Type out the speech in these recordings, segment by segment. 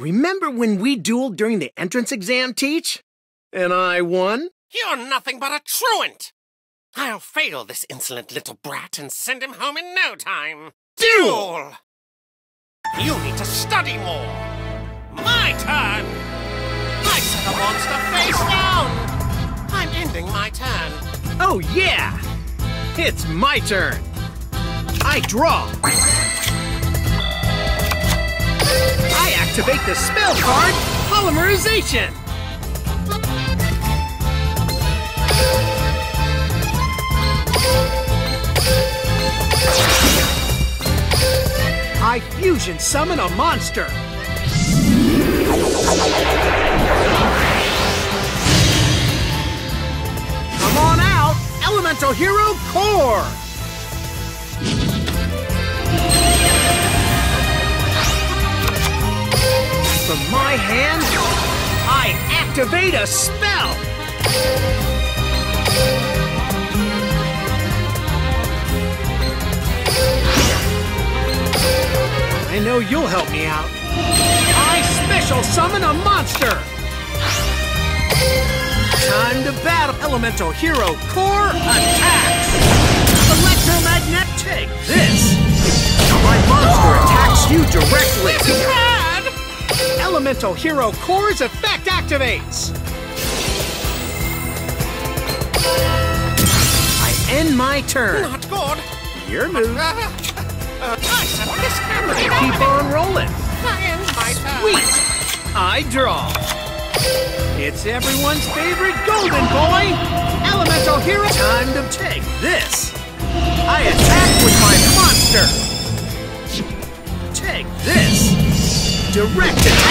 Remember when we dueled during the entrance exam, Teach? And I won? You're nothing but a truant! I'll fail this insolent little brat and send him home in no time. Duel! You need to study more. My turn! I set a monster face down! I'm ending my turn. Oh, yeah! It's my turn. I draw. Activate the spell card, Polymerization. I fusion summon a monster. Come on out, Elemental Hero Core! From my hand, I activate a spell! I know you'll help me out. I special summon a monster! Time to battle Elemental Hero Core attacks! Electromagnetic! This! My monster attacks you directly! Elemental Hero Core's effect activates! I end my turn. Not good. Your move. Uh, I said this happening. Keep on rolling. I end my turn. Sweet! I draw. It's everyone's favorite golden boy, Elemental Hero. Time to take this. I attack with my monster. Take this. Direct attack.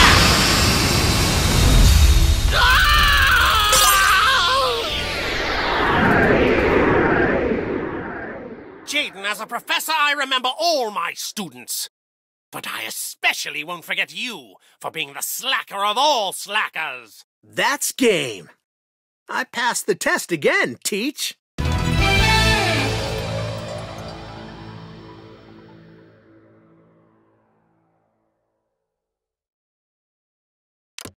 As a professor, I remember all my students. But I especially won't forget you for being the slacker of all slackers. That's game. I passed the test again, Teach.